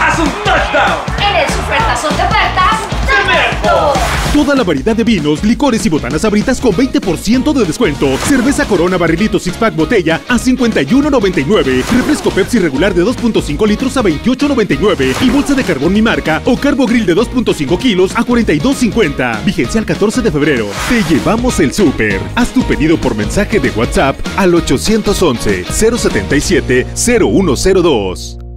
¡Haz un touchdown! En el Supertazón de ofertas de Toda la variedad de vinos, licores y botanas abritas con 20% de descuento. Cerveza Corona Barrilito Six Pack Botella a 51.99. Refresco Pepsi regular de 2.5 litros a 28.99. Y bolsa de carbón mi marca o Carbo Grill de 2.5 kilos a 42.50. Vigencia al 14 de febrero. Te llevamos el súper. Haz tu pedido por mensaje de WhatsApp al 811 077 0102.